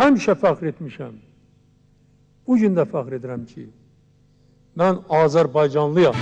Həmişə fəxr etmişəm. Bu gün də fəxr edirəm ki, mən Azərbaycanlıyam.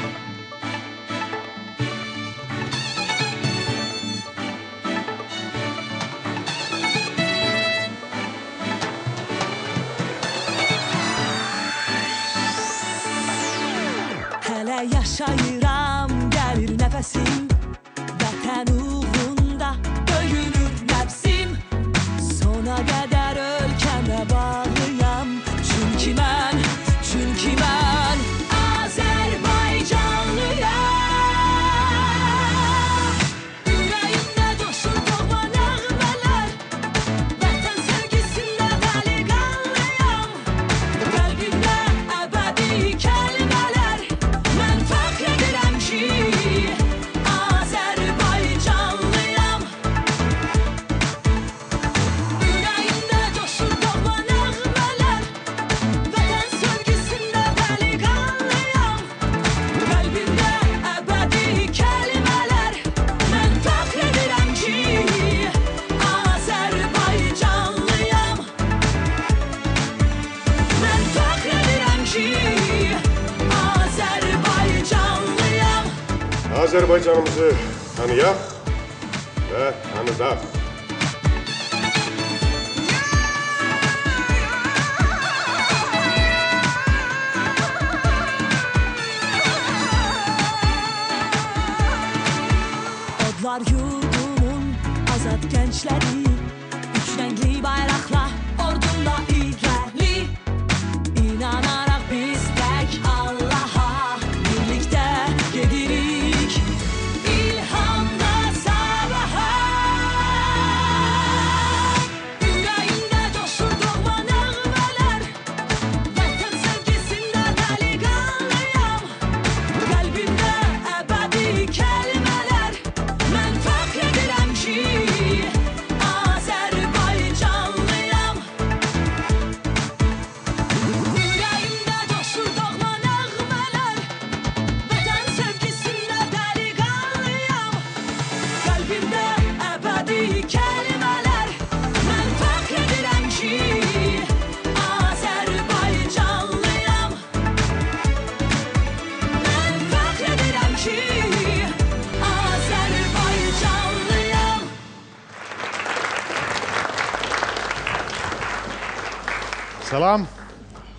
Azərbaycanımızı tanıyaq və tanıdaq.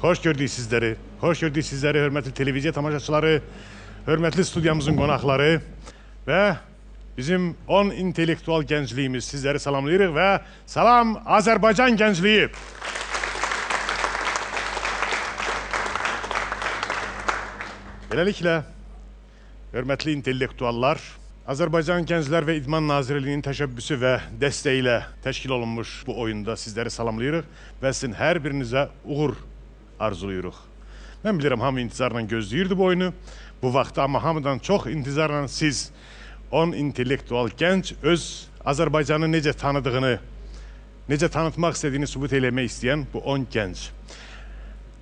Xoş gördük sizləri. Xoş gördük sizləri, hörmətli televiziya tamaşaçıları, hörmətli studiyamızın qonaqları və bizim 10 intellektual gəncliyimiz sizləri salamlayırıq və salam Azərbaycan gəncliyi. Beləliklə, hörmətli intellektuallar, Azərbaycan Gənclər və İdman Nazirliyinin təşəbbüsü və dəstəyi ilə təşkil olunmuş bu oyunda sizləri salamlayırıq və sizin hər birinizə uğur arzulayırıq. Mən bilirəm hamı intizarla gözləyirdi bu oyunu. Bu vaxtda amma hamıdan çox intizarla siz 10 intellektual gənc öz Azərbaycanı necə tanıdığını, necə tanıtmaq istədiyini sübut eləmək istəyən bu 10 gənc.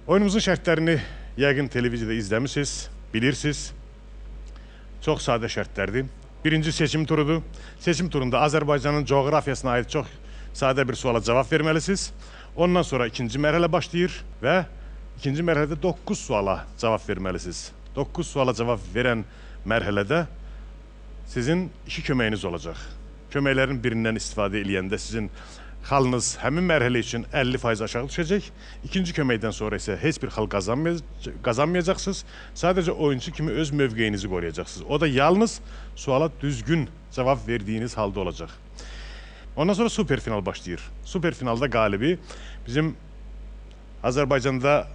Oyunumuzun şərtlərini yəqin televiziyada izləmisiniz, bilirsiniz. Çox sadə şərtlərdir. Birinci seçim turudur. Seçim turunda Azərbaycanın coğrafiyasına aid çox sadə bir suala cavab verməlisiniz. Ondan sonra ikinci mərhələ başlayır və ikinci mərhələdə 9 suala cavab verməlisiniz. 9 suala cavab verən mərhələdə sizin iki köməyiniz olacaq. Köməklərin birindən istifadə eləyəndə sizin xalınız həmin mərhələ üçün 50% aşağı düşəcək. İkinci köməkdən sonra isə heç bir xal qazanmayacaq, qazanmayacaqsınız. Sadəcə oyunçu kimi öz mövqeyinizi qoruyacaqsınız. O da yalnız suala düzgün cavab verdiyiniz halda olacaq. Ondan sonra super final başlayır. Super finalda qalibi bizim Azərbaycanda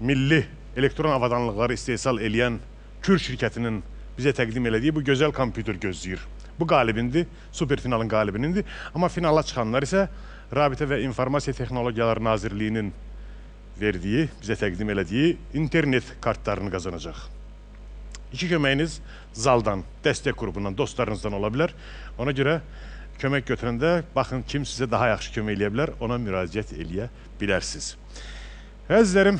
milli elektron avadanlıqları istehsal eləyən Kür şirkətinin bizə təqdim elədiyi bu gözəl kompüter gözləyir. Bu qalibindir, super finalın qalibinindir. Amma finala çıxanlar isə Rabitə və İnformasiya Texnologiyaları Nazirliyinin verdiyi, bizə təqdim elədiyi internet kartlarını qazanacaq. İki köməyiniz zaldan, dəstək qrupundan, dostlarınızdan ola bilər. Ona görə kömək götürəndə baxın kim sizə daha yaxşı kömək eləyə bilər, ona müraciət eləyə bilərsiniz. Əzizlərim,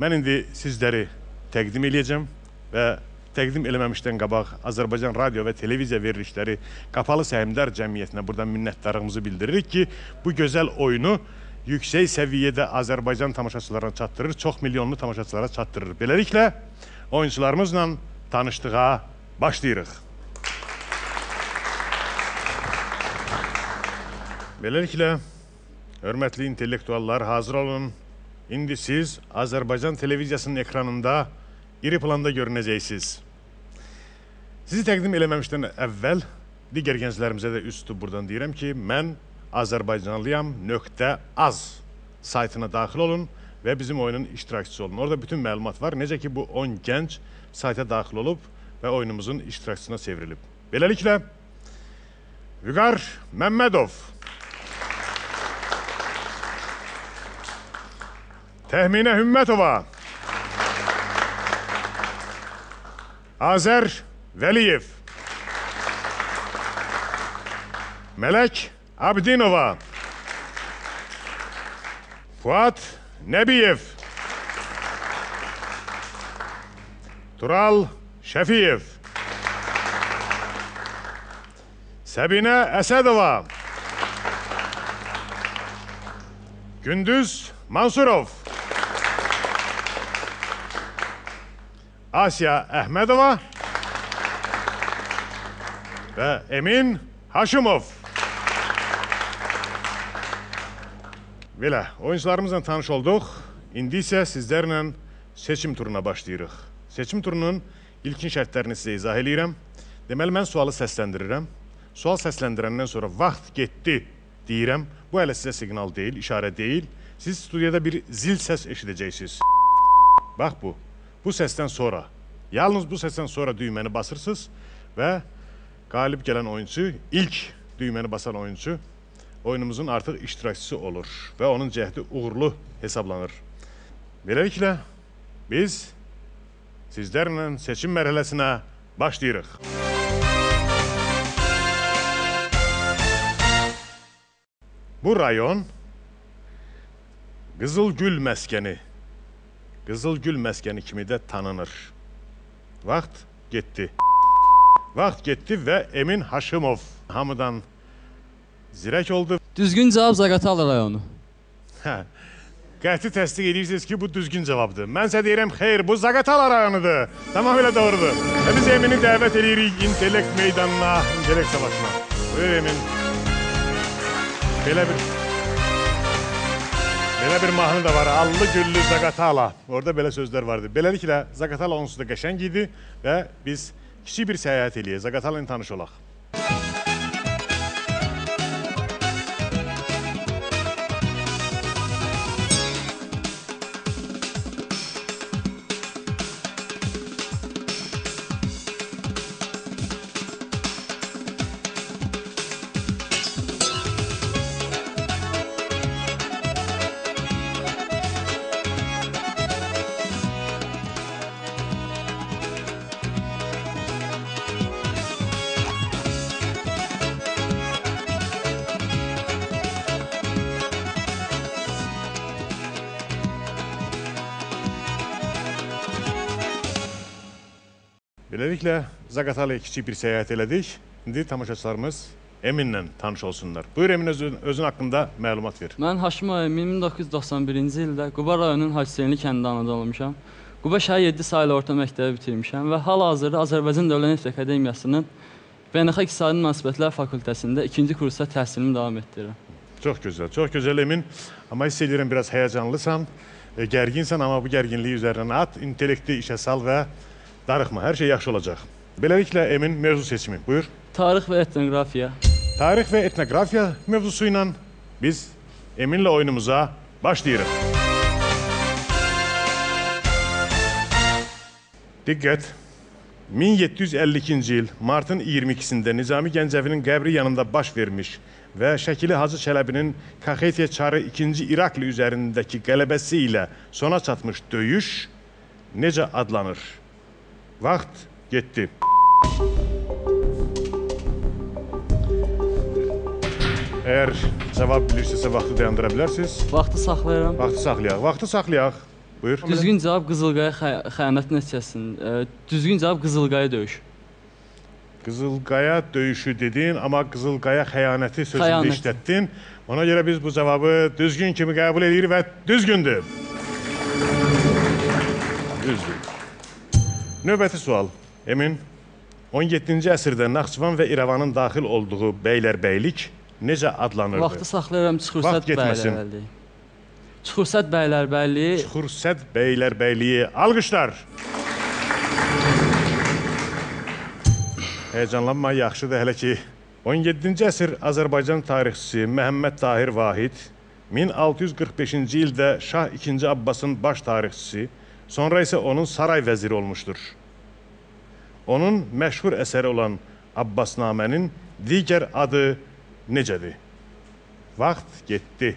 mən indi sizləri təqdim eləyəcəm və təqdim eləməmişdən qabaq Azərbaycan radio və televiziya verilişləri Qapalı Səhmdar Cəmiyyətinə buradan minnətdarlığımızı bildiririk ki, bu gözəl oyunu yüksək səviyyədə Azərbaycan tamaşaçılarına çatdırır, çox milyonlu tamaşaçılara çatdırır. Beləliklə oyunçularımızla tanışlığa başlayırıq. Beləliklə, hörmətli intellektuallar hazır olun. İndi siz Azərbaycan televiziyasının ekranında iri planda görünəcəksiniz. Sizi təqdim eləməmişdən əvvəl digər gənclərimizə də üz tutub buradan deyirəm ki, mən Azərbaycanlıyam nöqtə az saytına daxil olun və bizim oyunun iştirakçısı olun. Orada bütün məlumat var. Necə ki bu 10 gənc sayta daxil olub və oyunumuzun iştirakçısına çevrilib. Beləliklə Vüqar Məmmədov Təxminə Hümmətova Azər Vəliyev Mələk Abdinova. Fuat Nəbiyev Tural Şəfiyev Səbinə Əsədova Gündüz Mansurov Asya Əhmədova və Emin Haşimov. Belə, oyuncularımızla tanış olduq. İndi isə sizlərlə seçim turuna başlayırıq. Seçim turunun ilkin şərtlərini sizə izah eləyirəm. Deməli, mən sualı səsləndirirəm. Sual səsləndirəndən sonra vaxt getdi deyirəm. Bu hələ sizə siqnal deyil, işarə deyil. Siz studiyada bir zil səs eşidəcəksiniz. Bax bu. Bu səsdən sonra, yalnız bu səsdən sonra düyməni basırsınız və qalib gələn oyunçu, ilk düyməni basan oyunçu oyunumuzun artıq iştirakçısı olur və onun cəhdi uğurlu hesablanır. Beləliklə biz sizlərlə seçim mərhələsinə başlayırıq. Bu rayon Qızılgül məskəni Qızılgül məskəni kimi də tanınır. Vaxt getdi. Vaxt getdi və Emin Haşimov hamıdan zirək oldu. Düzgün cavab Zaqatala rayonu. Hə. Qəti təsdiq edirsiniz ki, bu düzgün cavabdır. Mən sizə deyirəm, xeyr, bu Zaqatala rayonudur. Tamamilə doğrudur. Və biz Emini dəvət edirik intellekt meydanına, intellekt savaşına. Buyur Emin. Belə bir Belə bir mahnı da var. Allı güllü Zaqatala. Orada belə sözlər vardı. Beləliklə Zaqatala onsuz da qəşəng idi və biz kiçik bir səyahət eləyək. Zaqatala ilə tanış olaq. Beləliklə Zaqatalaya kiçik bir səyahət elədik. İndi tamaşaçılarımız Eminlə tanış olsunlar. Buyur Emin özün, özün haqqında məlumat ver. Mən Haşimov Emin 1991-ci ildə Quba rayonunun Hacıseynli kəndində anadan olmuşam. Quba şəhər 7 saylı orta məktəbi bitirmişəm və hal-hazırda Azərbaycan Dövlət Neft Akademiyasının Beynəlxalq İqtisadi Münasibətlər fakültəsində 2-ci kursda təhsilimi davam etdirirəm. Çox gözəl, çox gözəl Emin. Amma hiss edirəm biraz həyəcanlısan, e, gərginsən, amma bu gərginliyi üzərindən at, intellekti işə sal və darıxma. Hər şey yaxşı olacaq. Beləliklə Emin mövzu seçimi. Buyur. Tarix və etnoqrafiya. Tarix və etnoqrafiya mövzusu ilə biz Eminlə oyunumuza başlayırıq. Diqqət. 1752-ci il martın 22-sində Nizami Gəncəvinin qəbri yanında baş vermiş və Şəkili Hacı Çələbinin Kaxetiya çarı 2-ci İrakli üzərindəki qələbəsi ilə sona çatmış döyüş necə adlanır? Vaxt getdi. Əgər cavab bilirsinizsə vaxtı dayandıra bilərsiniz. Vaxtı saxlayıram. Vaxtı saxlayaq. Vaxtı saxlayaq. Buyur. Düzgün cavab Qızılqaya xə- xəyanət nəticəsində. Düzgün cavab Qızılqaya döyüş. Qızılqaya döyüşü dedin, amma Qızılqaya xəyanəti sözünü Xəyanət. işlətdin. Ona görə biz bu cavabı düzgün kimi qəbul edirik və düzgündür. Düzdür. Növbəti sual. Emin, 17-ci əsrdə Naxçıvan və İrəvanın daxil olduğu Beylərbəylik necə adlanırdı? Vaxtı saxlayıram getməsin. bəylərbəyliyi. Çuxursət bəylərbəyliyi Xursət Beylərbəyliyi alqışlar. Həyəcanlanma, yaxşıdır hələ ki. 17-ci əsr Azərbaycan tarixçisi Məhəmməd Tahir Vahid 1645-ci ildə Şah II Abbasın baş tarixçisi, sonra isə onun saray vəziri olmuşdur. Onun məşhur əsəri olan Abbasnamənin digər adı necədir? Vaxt getdi.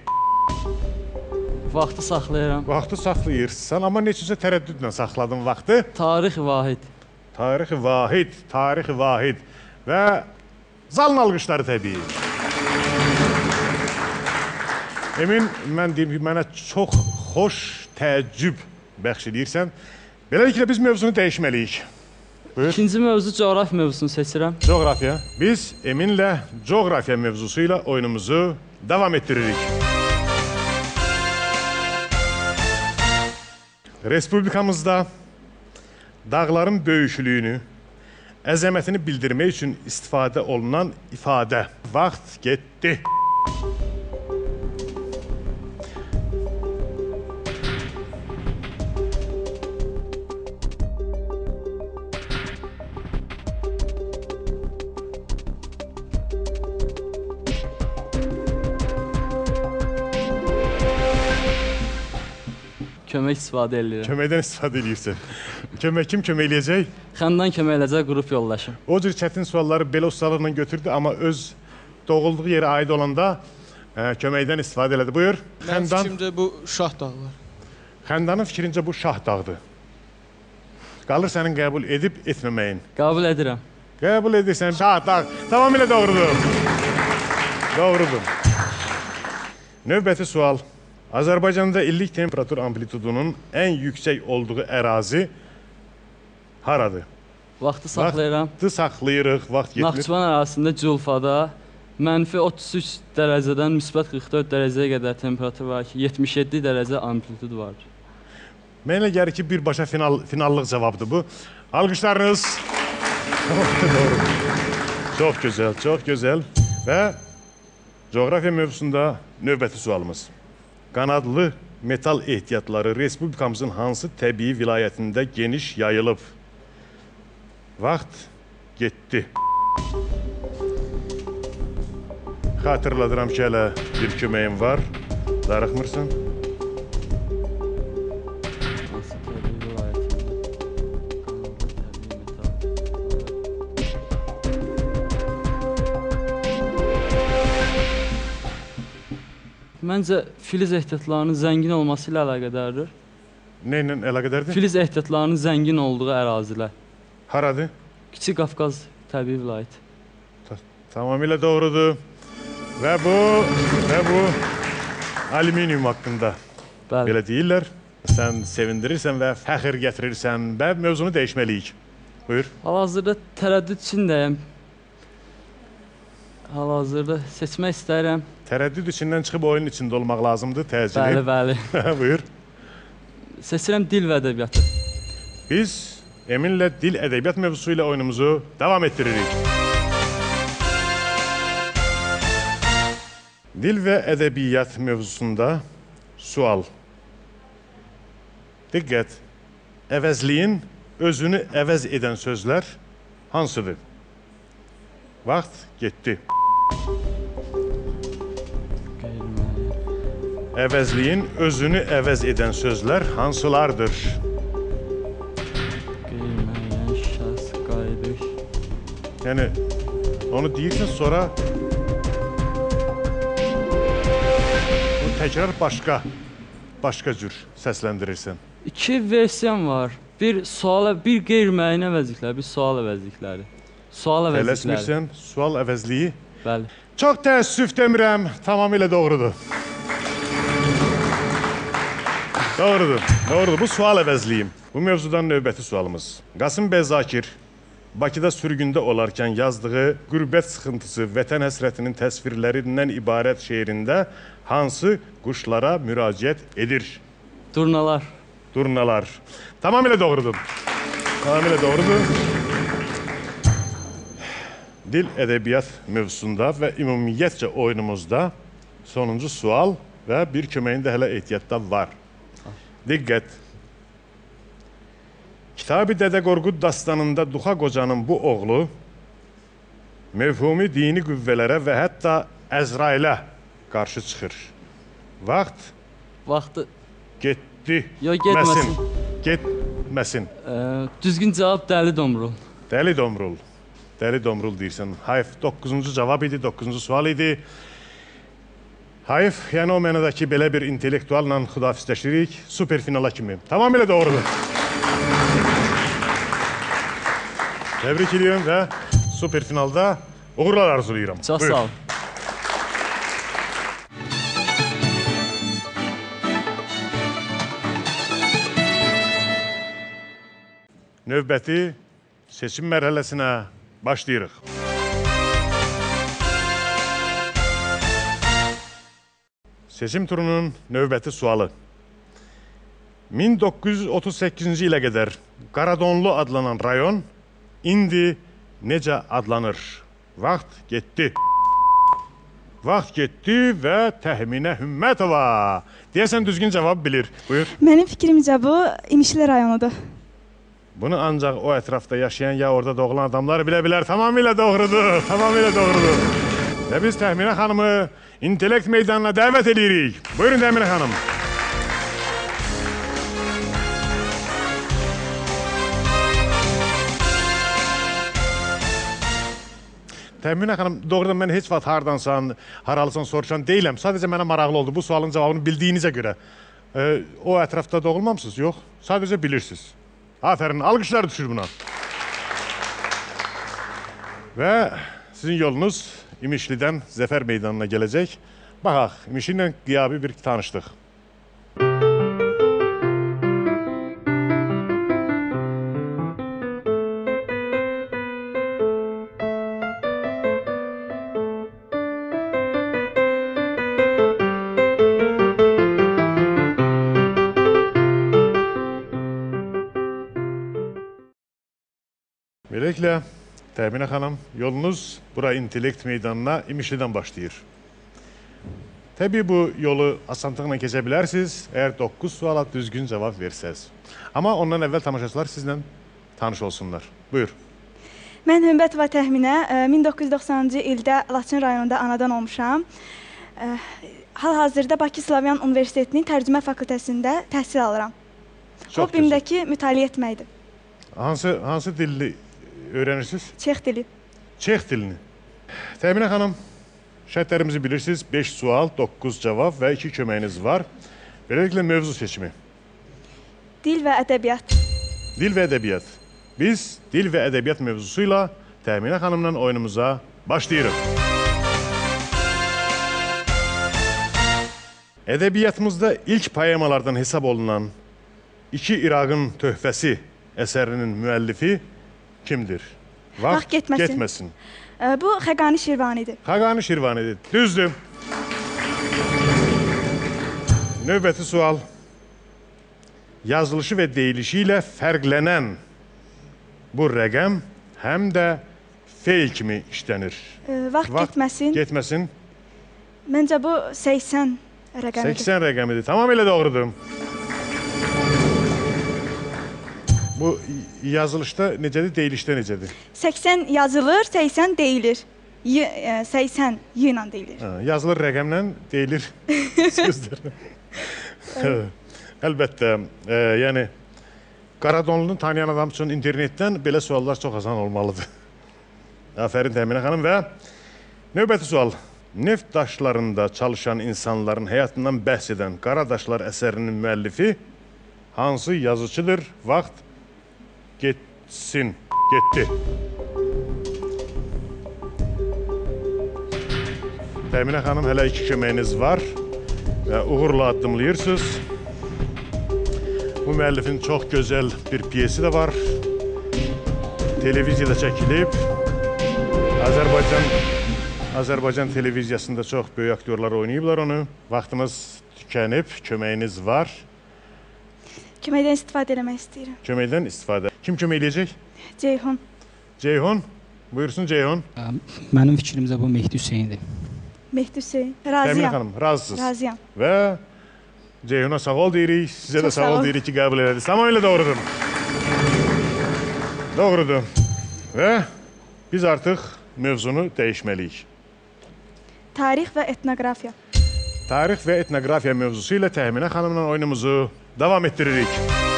vaxtı saxlayıram. Vaxtı saxlayırsan, amma neçəsə tərəddüdlə saxladın vaxtı. Tarix vahid. Tarixi vahid, tarixi vahid və zalın alqışları təbii. Emin, mən deyim ki, mənə çox xoş təəccüb bəxş edirsən. Beləliklə biz mövzunu dəyişməliyik. İkinci mövzu coğrafi mövzusunu seçirəm. Coğrafiya. Biz Eminlə coğrafiya mövzusu ilə oyunumuzu davam etdiririk. Respublikamızda dağların böyüklüyünü, əzəmətini bildirmək üçün istifadə olunan ifadə vaxt getdi. Kömək istifadə edirəm. Köməkdən istifadə edirsən. Kömək kim kömək eləyəcək? Xandan kömək eləcək qrup yoldaşım. O cür çətin sualları belə ustalıqla götürdü, amma öz doğulduğu yerə aid olanda ə, köməkdən istifadə elədi. Buyur. Mənim Xəndan. fikrimcə bu şah dağlar. Xəndanın fikrincə bu şah dağdır. Qalır sənin qəbul edib etməməyin. Qəbul edirəm. Qəbul edirsən şah dağ. Tamamilə doğrudur. Doğrudur. Növbəti sual. Azərbaycanda illik temperatur amplitudunun ən yüksək olduğu ərazi haradır? Vaxtı saxlayıram. Vaxtı saxlayırıq, vaxt getmir. Naxçıvan ərazisində Culfada mənfi 33 dərəcədən müsbət 44 dərəcəyə qədər temperatur var ki, 77 dərəcə amplitud var. Mənə gəlir ki, birbaşa final finallıq cavabdır bu. Alqışlarınız. Doğru. Çox gözəl, çox gözəl. Və coğrafiya mövzusunda növbəti sualımız. Qanadlı metal ehtiyatları respublikamızın hansı təbii vilayətində geniş yayılıb? Vaxt getdi. Xatırladıram ki, hələ bir köməyim var. Darıxmırsan? Məncə filiz ehtiyatlarının zəngin olması ilə əlaqədardır. Nə ilə əlaqədardır? Filiz ehtiyatlarının zəngin olduğu ərazilər. Haradır? Kiçik Qafqaz təbii vilayəti. Tamamilə doğrudur. Və bu və bu alüminium haqqında Bəli. belə deyirlər. Sən sevindirirsən və fəxr gətirirsən və mövzunu dəyişməliyik. Buyur. Hal-hazırda tərəddüd içindəyəm. Hal-hazırda seçmək istəyirəm. Tərəddüd içindən çıxıb oyunun içində olmaq lazımdır, Bəli, təcili. bəli. Buyur. Seçirəm dil və ədəbiyyatı. Biz Eminlə dil ədəbiyyat mövzusu ilə oyunumuzu davam etdiririk. Dil və ədəbiyyat mövzusunda sual. Diqqət. Əvəzliyin özünü əvəz edən sözlər hansıdır? Vaxt getdi. Əvəzliyin özünü əvəz edən sözlər hansılardır? Qeyri-müəyyən şəxs qayıdış. Yəni onu deyirsən sonra o təkrar başqa başqa cür səsləndirirsən. İki versiyam var. Bir sual, bir qeyri-müəyyən əvəzliklər, bir sual əvəzlikləri. Sual əvəzlikləri. Tələsmirsən, sual əvəzliyi. Bəli. Çox təəssüf demirəm, tamamilə doğrudur. Doğrudur. Doğrudur. Bu sual əvəzliyim. Bu mövzudan növbəti sualımız. Qasım bəy Zakir Bakıda sürgündə olarkən yazdığı qürbət sıxıntısı, vətən həsrətinin təsvirlərindən ibarət şeirində hansı quşlara müraciət edir? Durnalar. Durnalar. Tamamilə doğrudur. Tamamilə doğrudur. Dil ədəbiyyat mövzusunda və ümumiyyətcə oyunumuzda sonuncu sual və bir köməyin də hələ ehtiyatda var. Diqqət. Kitab-ı Dədə Qorqud dastanında Duxa qocanın bu oğlu mövhumi dini qüvvələrə və hətta Əzrailə qarşı çıxır. Vaxt Vaxtı getdi. Yo, getməsin. Getməsin. ə, düzgün cavab Dəli Domrul. Dəli Domrul. Dəli Domrul deyirsən. Hayf 9-cu cavab idi, 9-cu sual idi. Hayf, yəni o mənadakı belə bir intellektualla xudafizləşirik super finala kimi. Tamamilə doğrudur. Təbrik edirəm və super finalda uğurlar arzulayıram. Çox Buyur. sağ ol. Növbəti seçim mərhələsinə başlayırıq. Seçim turunun növbəti sualı. 1938-ci ilə qədər Qaradonlu adlanan rayon indi necə adlanır? Vaxt getdi. Vaxt getdi və Təxminə Hümmətova. Deyəsən düzgün cavab bilir. Buyur. Mənim fikrimcə bu İmişli rayonudur. Bunu ancaq o ətrafda yaşayan ya orada doğulan adamlar bilə bilər. Tamamilə doğrudur. Tamamilə doğrudur. Və biz Təxminə xanımı intellekt meydanına dəvət edirik. Buyurun Təxminə xanım. Təminə xanım, doğrudan mən heç vaxt hardansan, haralısan soruşan deyiləm. Sadəcə mənə maraqlı oldu bu sualın cavabını bildiyinizə görə. E, o ətrafda doğulmamısınız? Yox. Sadəcə bilirsiniz. Afərin, alqışlar düşür buna. Və sizin yolunuz İmişlidən Zəfər meydanına gələcək. Baxaq, İmişli ilə qiyabi bir tanışdıq. Beləliklə, Təminə xanım, yolunuz bura intellekt meydanına İmişlidən başlayır. Təbii bu yolu asanlıqla keçə bilərsiniz, əgər 9 suala düzgün cavab versəz. Amma ondan əvvəl tamaşaçılar sizlə tanış olsunlar. Buyur. Mən Hümbətova Təxminə ə, 1990-cı ildə Laçın rayonunda anadan olmuşam. Ə, Hal-hazırda Bakı Slavyan Universitetinin tərcümə fakültəsində təhsil alıram. Çox Hobbim də gözəl. ki, mütaliə etməkdir. Hansı hansı dilli öyrənirsiniz? Çex dili. Çex dilini. Təminə xanım, şərtlərimizi bilirsiniz. 5 sual, 9 cavab və 2 köməyiniz var. Beləliklə mövzu seçimi. Dil və ədəbiyyat. Dil və ədəbiyyat. Biz dil və ədəbiyyat mövzusu ilə Təminə xanımla oyunumuza başlayırıq. Ədəbiyyatımızda ilk poemalardan hesab olunan İki İraqın töhfəsi əsərinin müəllifi kimdir? Vaxt getməsin. getməsin. Ə, Bu Xəqani Şirvanidir. Xaqani Şirvanidir. Düzdür. Növbəti sual. Yazılışı və deyilişi ilə fərqlənən bu rəqəm həm də feil kimi işlənir. Vaxt, Vaxt getməsin. Getməsin. Məncə bu 80 rəqəmidir. 80 rəqəmidir. Tamamilə doğrudur. Bu yazılışda necədir, deyilişdə necədir? 80 yazılır, 80 deyilir. Y ə, 80 y ilə deyilir. Hə, yazılır rəqəmlə deyilir sözdür. Əlbəttə, e, yəni Qaradonlunu tanıyan adam üçün internetdən belə suallar çox asan olmalıdır. Afərin Təminə xanım və növbəti sual. Neft daşlarında çalışan insanların həyatından bəhs edən Qara Daşlar əsərinin müəllifi hansı yazıçıdır? Vaxt getsin, getdi. Təminə xanım hələ iki köməyiniz var və uğurla addımlayırsınız. Bu müəllifin çox gözəl bir piyesi də var. Televiziyada çəkilib. Azərbaycan Azərbaycan televiziyasında çox böyük aktyorlar oynayıblar onu. Vaxtımız tükənib, köməyiniz var. Köməkdən istifadə etmək istəyirəm. Köməkdən istifadə. Kim kömək eləyəcək? Ceyhun. Ceyhun. Buyursun Ceyhun. Mənim fikrimcə bu Mehdi Hüseyndir. Mehdi Hüseyn. Təmin Razıyam. xanım, razısınız. Razıyam. Və Ceyhun'a sağ ol deyirik. Sizə də Çox sağ sağ ol deyirik ki, qəbul elədiniz. Tamamilə doğrudur. Doğrudur. Və biz artıq mövzunu dəyişməliyik. Tarix və etnoqrafiya. Tarix və etnoqrafiya mövzusu ilə Təminə xanımla oyunumuzu davam etdiririk.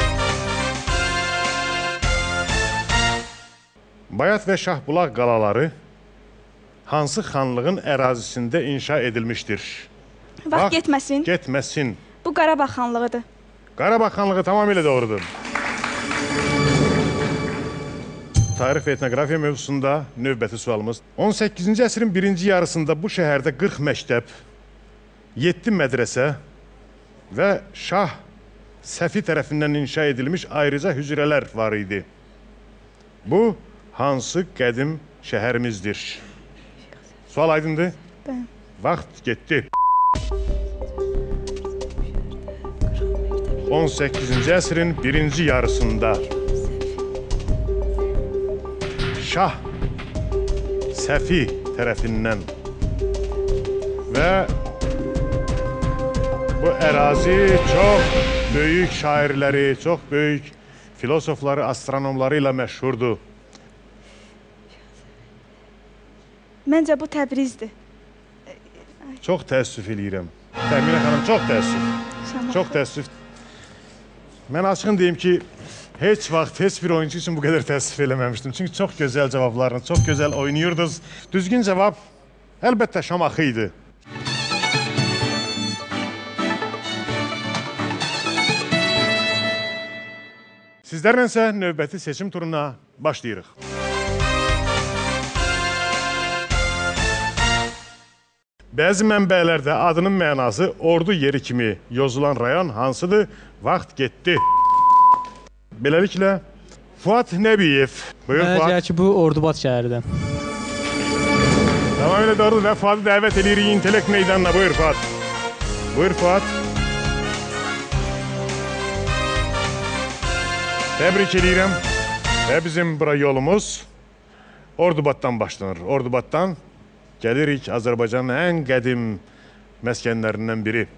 Bayat və Şahbulaq qalaları hansı xanlığın ərazisində inşa edilmişdir? Vaxt Vaxt getməsin. Getməsin. Bu Qarabağ xanlığıdır. Qarabağ xanlığı tamamilə doğrudur. Tarix və etnoqrafiya mövzusunda növbəti sualımız. 18-ci əsrin birinci yarısında bu şəhərdə 40 məktəb, 7 mədrəsə və Şah Səfi tərəfindən inşa edilmiş ayrıca hücrələr var idi. Bu hansı qədim şəhərimizdir? Sual aydındır? Bəli. Vaxt getdi. 18-ci əsrin birinci yarısında Şah Səfi tərəfindən və bu ərazi çox böyük şairləri, çox böyük filosofları, astronomları ilə məşhurdur. Məncə bu Təbrizdir. Çox təəssüf eləyirəm. Təminə xanım, çox təəssüf. Şamaxı. Çox təəssüf. Mən açığın deyim ki, heç vaxt heç bir oyunçu üçün bu qədər təəssüf eləməmişdim. Çünki çox gözəl cavablarını, çox gözəl oynayırdınız. Düzgün cavab əlbəttə Şamaxı idi. Sizlərlə isə növbəti seçim turuna başlayırıq. Bəzi mənbələrdə adının mənası ordu yeri kimi yozulan rayon hansıdır? Vaxt getdi. Beləliklə Fuad Nəbiyev. Buyur Mənə Fuad. gəlir ki, bu Ordubad şəhəridir. Tamamilə doğrudur və Fuadı dəvət edirik intellekt meydanına. Buyur Fuad. Buyur Fuad. Təbrik edirəm. Və bizim bura yolumuz Ordubaddan başlanır. Ordubaddan gəlirik Azərbaycanın ən qədim məskənlərindən biri.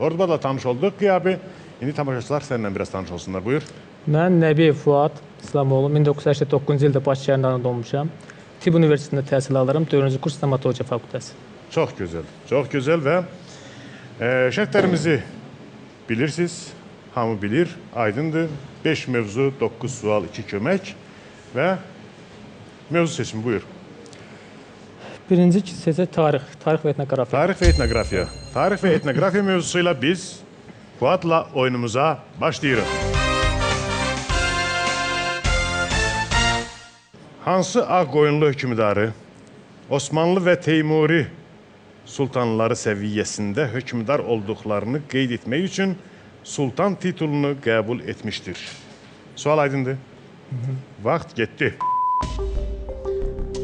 Ordubadla tanış olduq qiyabi. İndi tamaşaçılar səninlə biraz tanış olsunlar. Buyur. Mən Nəbiyev Fuad İslamoğlu 1989-cu ildə Bakı şəhərində olmuşam. Tibb Universitetində təhsil alıram, 4-cü kurs stomatologiya fakültəsi. Çox gözəl. Çox gözəl və e, şərtlərimizi bilirsiniz. Hamı bilir, aydındır. 5 mövzu, 9 sual, 2 kömək və mövzu seçimi buyur. Birinci hissə tarix, tarix və etnoqrafiya. Tarix və etnoqrafiya. Tarix və etnoqrafiya mövzusu ilə biz Fuadla oyunumuza başlayırıq. Hansı Ağqoyunlu hökmdarı Osmanlı və Teymuri sultanları səviyyəsində hökmdar olduqlarını qeyd etmək üçün sultan titulunu qəbul etmişdir? Sual aydındır? Vaxt getdi.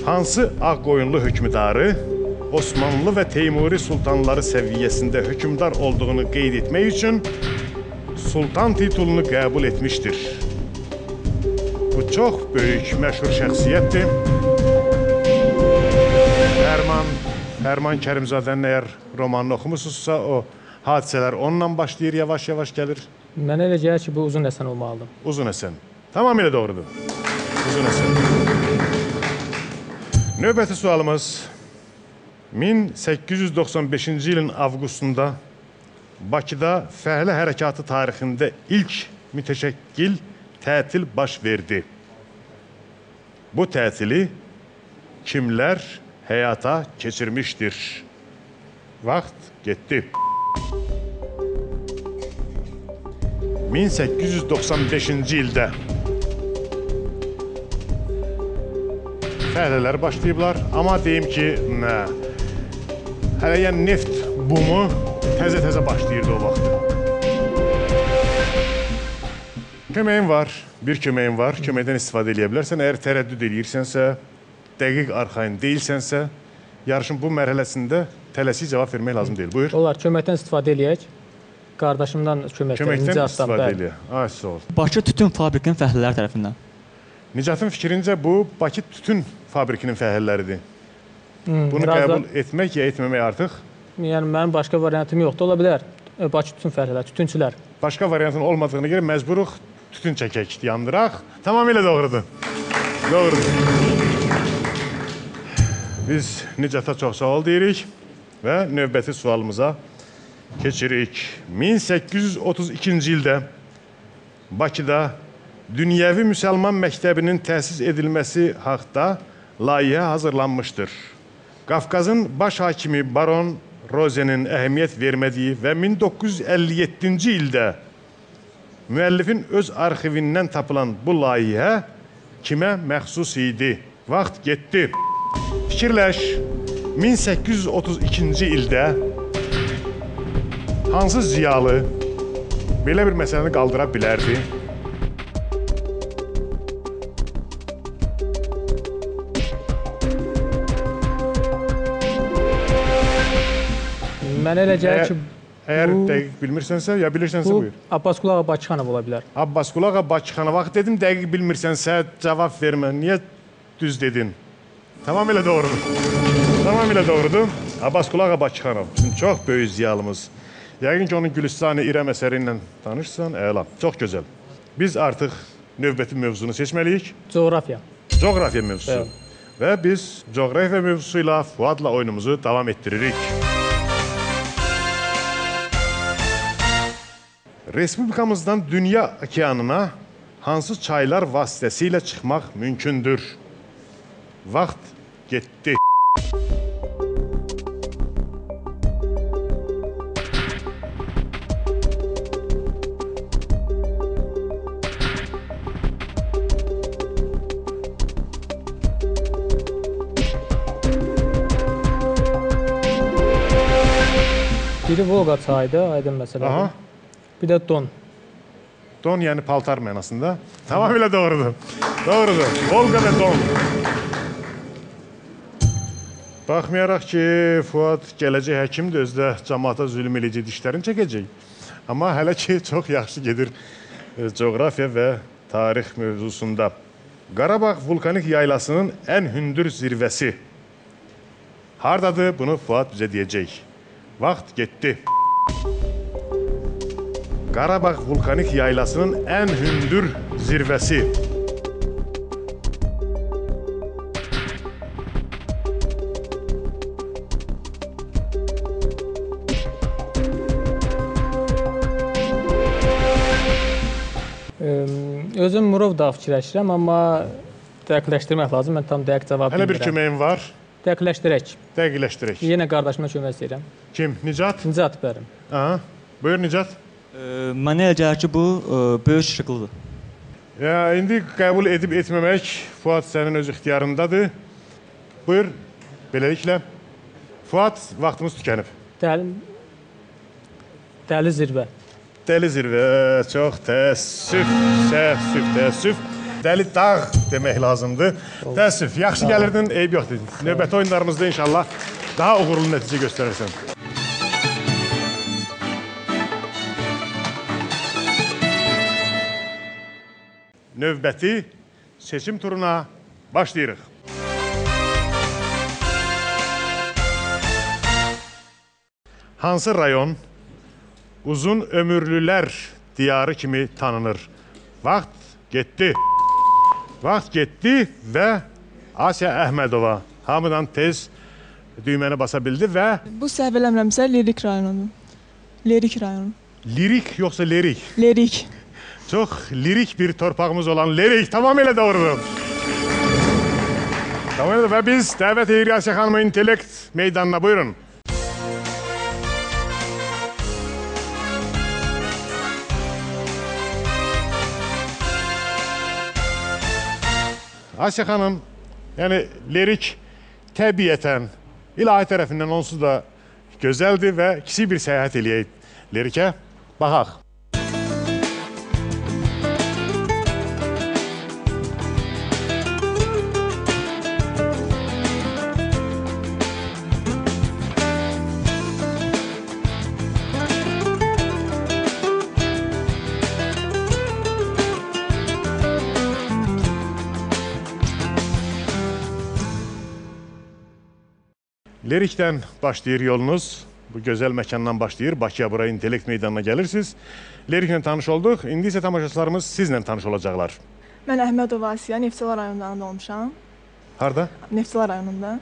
Hansı Ağqoyunlu hökmdarı Osmanlı və Teymuri sultanları səviyyəsində hökmdar olduğunu qeyd etmək üçün sultan titulunu qəbul etmişdir? Bu çox böyük, məşhur şəxsiyyətdir. Fərman, Fərman Kərimzadənin əgər romanını oxumusunuzsa, o hadisələr onunla başlayır, yavaş-yavaş gəlir. Mənə elə gəlir ki, bu uzun Həsən olmalıdır. Uzun Həsən. Tamamilə doğrudur. Uzun Həsən. Növbəti sualımız 1895-ci ilin avqustunda Bakıda fəhlə hərəkatı tarixində ilk mütəşəkkil tətil baş verdi. Bu tətili kimlər həyata keçirmişdir? Vaxt getdi. 1895-ci ildə fəhlələr başlayıblar, amma deyim ki, nə, hələ yəni neft bumu təzə-təzə başlayırdı o vaxt. Köməyin var, bir köməyin var, köməkdən istifadə edə bilərsən. Əgər tərəddüd edirsənsə, dəqiq arxayın deyilsənsə, yarışın bu mərhələsində tələsik cavab vermək lazım deyil. Buyur. Olar köməkdən istifadə eləyək. Qardaşımdan köməkdən, Köməkdən Nicatdan, istifadə bəli. elə. Ay, sağ ol. Bakı Tütün Fabrikinin fəhlələri tərəfindən. Nicatın fikrincə bu Bakı tütün fabrikinin fəhəlləridir. Hmm, Bunu biraz da- qəbul etmək ya etməmək artıq Yəni mənim başqa variantım yoxdur. Ola bilər. E, Bakı tütün fəhlələri, tütünçülər. başqa variantın olmadığına görə məcburuq tütün çəkək, yandıraq. Tamamilə doğrudur. Doğrudur. Biz Nicata çox sağ ol deyirik və növbəti sualımıza keçirik. 1832-ci ildə Bakıda Dünyəvi Müsəlman Məktəbinin təsis edilməsi haqqında layihə hazırlanmışdır. Qafqazın baş hakimi Baron Rozenin əhəmiyyət vermədiyi və 1957-ci ildə müəllifin öz arxivindən tapılan bu layihə kimə məxsus idi? Vaxt getdi. Fikirləş. 1832-ci ildə hansı ziyalı belə bir məsələni qaldıra bilərdi? Mənə elə gəlir ki, əgər bu- dəqiq bilmirsənsə, ya bilirsənsə bu buyur. Abbas Qulağa Bakıxanov ola bilər. Abbas Qulağa Bakıxana vaxt dedim dəqiq bilmirsənsə cavab vermə. Niyə düz dedin? Tamamilə doğrudur. Tamamilə doğrudur. Abbas Qulağa Bakıxanov bizim çox böyük ziyalımız. Yəqin ki onun Gülüstanı İrəm əsəri ilə tanışsan, əla. Çox gözəl. Biz artıq növbəti mövzunu seçməliyik. Coğrafiya. Coğrafiya mövzusu. Bəli. Və biz coğrafiya mövzusu ilə Fuadla oyunumuzu davam etdiririk. Respublikamızdan dünya okeanına hansı çaylar vasitəsilə çıxmaq mümkündür? Vaxt getdi. Biri Volqa çayıdır, aydın məsələdir. Aha. Bir də Don. Don yəni paltar mənasında. Tamamilə doğrudur. Doğrudur. Volqa və don. Baxmayaraq ki, Fuad gələcək həkimdir, özü də cəmaata zülm edici dişlərini çəkəcək. Amma hələ ki çox yaxşı gedir e, coğrafiya və tarix mövzusunda. Qarabağ vulkanik yaylasının ən hündür zirvəsi hardadır? Bunu Fuad bizə deyəcək. Vaxt getdi. Qarabağ vulkanik yaylasının ən hündür zirvəsi. Özüm Murov dağ fikirləşirəm, amma dəqiqləşdirmək lazım. Mən tam dəqiq cavab Hələ bir köməyim var. Dəqiqləşdirək. Dəqiqləşdirək. Yenə qardaşıma kömək istəyirəm. Kim? Nicat? Nicat bərim. Aha. Buyur Nicat. Mənə elə gəlir ki, bu ə, böyük işıqlıdır. Ya indi qəbul edib etməmək Fuad sənin öz ixtiyarındadır. Buyur. Beləliklə Fuad vaxtımız tükənib. Dəli Dəli zirvə. Dəli zirvə, çox təəssüf, təəssüf, təəssüf. Dəli dağ demək lazımdır. Təəssüf, yaxşı gəlirdin, eyb yoxdur. Növbəti oyunlarımızda inşallah daha uğurlu nəticə göstərərsən. Növbəti seçim turuna başlayırıq. Hansı rayon uzun ömürlülər diyarı kimi tanınır? Vaxt getdi. Vaxt getdi və Asiya Əhmədova hamıdan tez düyməni basa bildi və Bu səhv eləmirəmsə lirik rayonudur. Lirik rayonu. lirik yoxsa lirik? Lirik. Çok lirik bir torpağımız olan Lerik tamamıyla doğrudur. tamamıyla ve biz Devlet İlyas Hanım'ın intelekt meydanına buyurun. Asya Hanım, yani lirik təbiətən ilahi tərəfindən onsuz da gözəldir və kiçik bir səyahət eləyək lirikə. Baxaq. Lirikdən başlayır yolunuz. Bu gözəl məkandan başlayır. Bakıya bura intellekt meydanına gəlirsiniz. Liriklə tanış olduq. İndi isə tamaşaçılarımız sizlə tanış olacaqlar. Mən Əhmədov Asiya, Neftçilər rayonunda anadan olmuşam. Harda? Neftçilər rayonunda.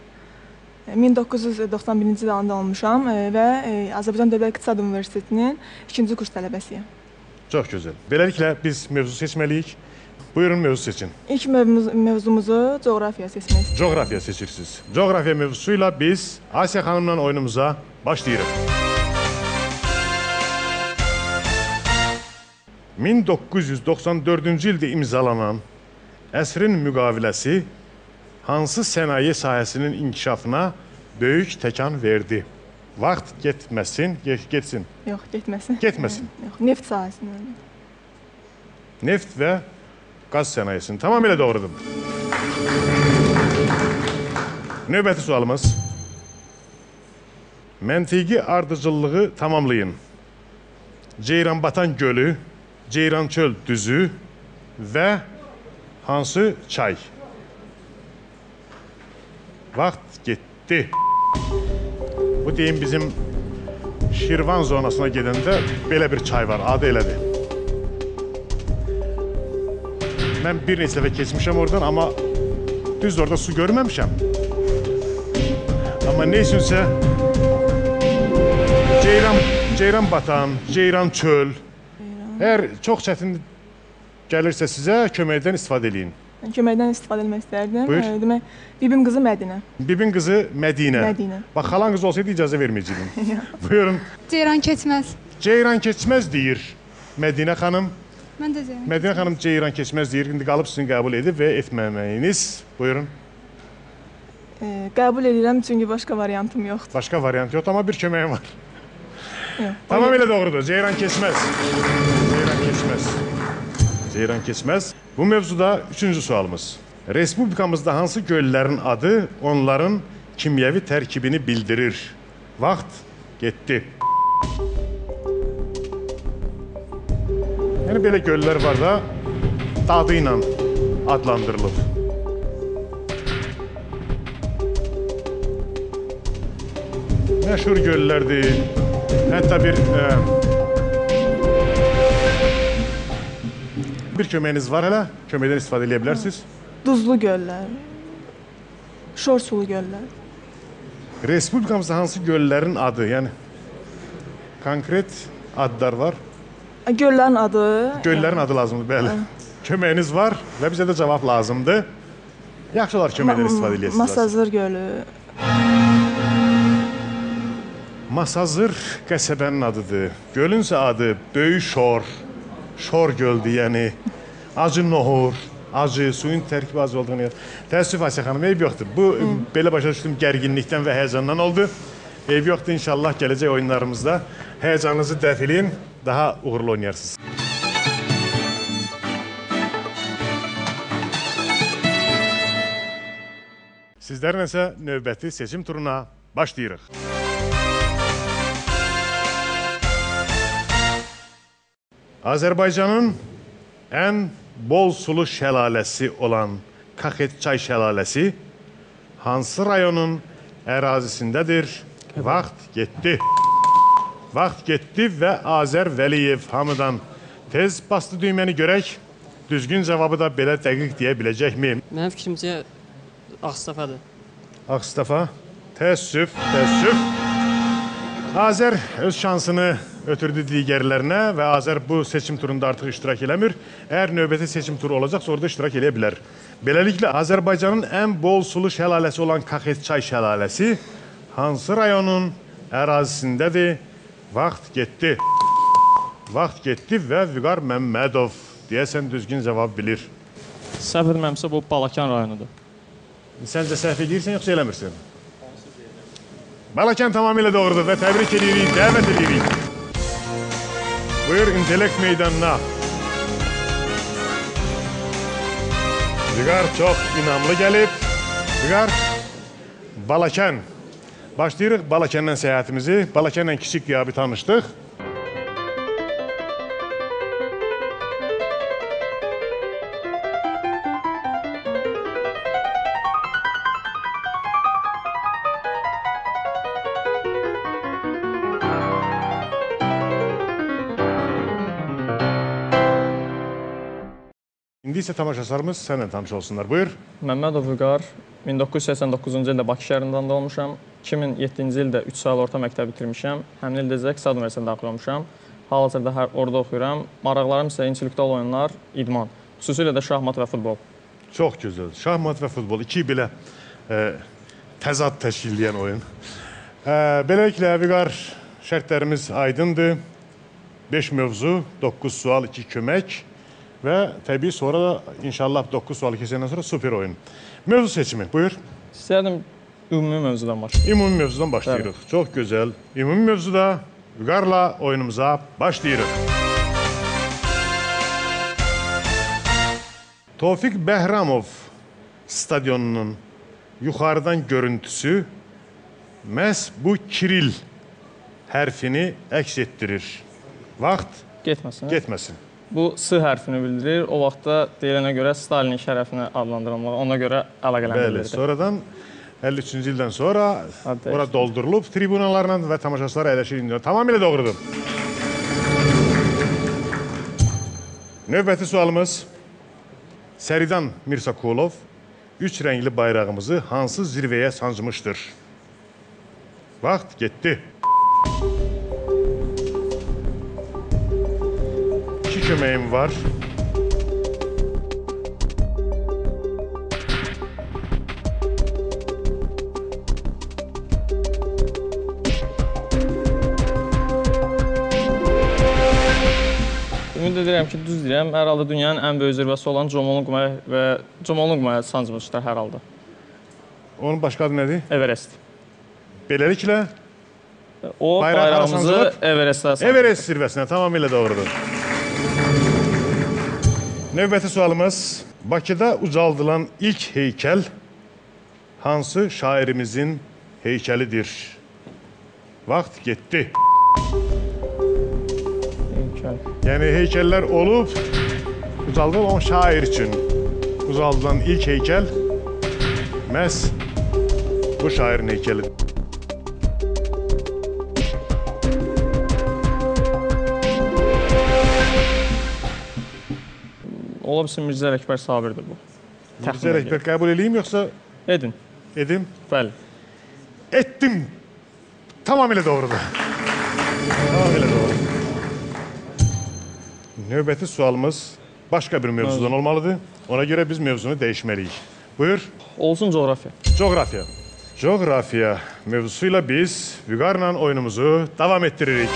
E, 1991-ci ildə olmuşam e, və e, Azərbaycan Dövlət İqtisad Universitetinin 2-ci kurs tələbəsiyəm. Çox gözəl. Beləliklə biz mövzu seçməliyik. Buyurun mövzu seçin. İlk mövzumuz, mövzumuzu coğrafiya seçmək istəyirəm. Coğrafiya seçirsiniz. Coğrafiya mövzusuyla biz Asiya xanımla oyunumuza başlayırıq. 1994-cü ildə imzalanan əsrin müqaviləsi hansı sənaye sahəsinin inkişafına böyük təkan verdi? Vaxt getməsin, ge- getsin. Yox, getməsin. Getməsin. Yox, neft sahəsindən. Neft və qaz sənayesinin tamamilə doğrudur. Növbəti sualımız. Məntiqi ardıcıllığı tamamlayın. Ceyranbatan gölü, Ceyrançöl düzü və hansı çay? Vaxt getdi. Bu deyim bizim Şirvan zonasına gedəndə belə bir çay var, adı elədir. Mən bir neçə dəfə keçmişəm oradan, amma düz orada su görməmişəm. Amma nə üçünsə Ceyran Ceyran batan, Ceyran çöl. Əgər çox çətin gəlirsə sizə köməkdən istifadə eləyin. Köməkdən istifadə etmək istərdim. Buyur. E, demək, bibim qızı Mədinə. Bibin qızı Mədinə. Mədinə. Bax xalan qızı olsaydı icazə verməyəcəkdim. Buyurun. Ceyran keçməz. Ceyran keçməz deyir Mədinə xanım. Mən də Ceyran. Mədinə xanım Ceyran keçməz deyir. İndi qalıb sizin qəbul edib və etməməyiniz. Buyurun. E, qəbul edirəm çünki başqa variantım yoxdur. Başqa variant yoxdur, amma bir köməyim var. Yox. Tamamilə doğrudur. Ceyran keçməz. Ceyran keçməz. Ceyran keçməz. Bu mövzuda üçüncü sualımız. Respublikamızda hansı göllərin adı onların kimyəvi tərkibini bildirir? Vaxt getdi. Yəni belə göllər var da dadı ilə adlandırılıb. Məşhur göllərdir. Hətta bir ə, bir köməyiniz var hələ. Köməkdən istifadə edə bilərsiniz. Duzlu göllər. Şor sulu göllər. Respublikamızda hansı göllərin adı, yəni konkret adlar var. Göllərin adı Göllərin adı lazımdır, bəli. Köməyiniz var və bizə də cavab lazımdır. Yaxşı olar köməkdən istifadə eləyəsiniz. Masazır gölü. Masazır qəsəbənin adıdır. Gölün isə adı Böyük Şor. Şor göldür, yəni acı nohur, acı, suyun tərkibi acı olduğunu. Təəssüf Asiya xanım, eyb yoxdur. Bu belə başa düşdüm gərginlikdən və həyəcandan oldu. Eyb yoxdur inşallah gələcək oyunlarımızda həyəcanınızı dəf eləyin, daha uğurlu oynayarsınız. Sizlərlə isə növbəti seçim turuna başlayırıq. Azərbaycanın ən bol sulu şəlaləsi olan Kaxet çay şəlaləsi hansı rayonun ərazisindədir? Vaxt getdi. Vaxt getdi və Azər Vəliyev hamıdan tez bastı düyməni görək. Düzgün cavabı da belə dəqiq deyə biləcəkmi? Mənim fikrimcə Ağstafadır. Ağstafa, təəssüf, təəssüf. Azər öz şansını ötürdü digərlərinə və Azər bu seçim turunda artıq iştirak eləmir. Əgər növbəti seçim turu olacaqsa orada iştirak eləyə bilər. Beləliklə Azərbaycanın ən bol sulu şəlaləsi olan Kaxet çay şəlaləsi hansı rayonun ərazisindədir? Vaxt getdi. Vaxt getdi və Vüqar Məmmədov deyəsən düzgün cavab bilir. Səhv etmirəmsə bu Balakan rayonudur. Səncə səhv edirsən yoxsa eləmirsən? Balakan tamamilə doğrudur və təbrik edirik, dəvət edirik. Buyur intellekt meydanına. Vüqar çox inamlı gəlib. Vüqar, Balakan. Başlayırıq Balakandan səyahətimizi. Balakanla kiçik qiyabi tanışdıq. İndi isə tamaşaçılarımız səninlə tanış olsunlar. Buyur. Məmmədov Vüqar 1989-cu ildə Bakı şəhərində olmuşam. 2007-ci ildə 3 saylı orta məktəb bitirmişəm. Həmin ildə isə İqtisad Universitetində daxil olmuşam. Hal-hazırda orada oxuyuram. Maraqlarım isə intellektual oyunlar, idman, xüsusilə də şahmat və futbol. Çox gözəl. Şahmat və futbol iki belə e, təzad təşkil edən oyun. E, beləliklə Vüqar şərtlərimiz aydındır. 5 mövzu, 9 sual, 2 kömək və təbii sonra da inşallah 9 sualı keçəndən sonra super oyun. Mövzu seçimi. Buyur. İstərdim ümumi mövzudan başlayaq. Ümumi mövzudan başlayırıq. Çox gözəl. Ümumi mövzuda Vüqarla oyunumuza başlayırıq. Tofiq Bəhramov stadionunun yuxarıdan görüntüsü məhz bu Kiril hərfini əks etdirir. Vaxt Getməsin. getməsin. Bu S hərfini bildirir. O vaxtda deyilənə görə Stalinin şərəfinə adlandırılmalı. Ona görə Bəli, əlaqələndirilir. sonradan 53-cü ildən sonra ora doldurulub tribunalarla və tamaşaçılar əyləşir. indi. Tamamilə doğrudur. Növbəti sualımız Səridan Mirsakulov üç rəngli bayrağımızı hansı zirvəyə sancmışdır? Vaxt getdi. İki köməyim var. Ümid edirəm ki, düz deyirəm. Hər halda dünyanın ən böyük zirvəsi olan Jomolungmaya və Jomolungmaya sancmışlar hər halda. Onun başqa adı nədir? Everest. Beləliklə O Bayraq bayrağımızı? Everestə sancdı. Everest zirvəsinə tamamilə doğrudur. Növbəti sualımız Bakıda ucaldılan ilk heykəl hansı şairimizin heykəlidir? Vaxt getdi. Yəni heykəllər olub ucaldılan o şair üçün ucaldılan ilk heykəl məhz bu şairin heykəlidir. Ola bilsin Mirzə Ələkbər Sabirdir bu. Mirzə Ələkbər qəbul edeyim yoxsa Edin. edim? Bəli. Ettim. Tamamilə doğrudur. Tamamilə doğru. Növbəti sualımız başqa bir mövzudan olmalıdır. Ona görə biz mövzunu dəyişməliyik. Buyur. Olsun coğrafiya. Coğrafiya. Coğrafiya mövzusuyla biz Vüqarla oyunumuzu davam etdiririk.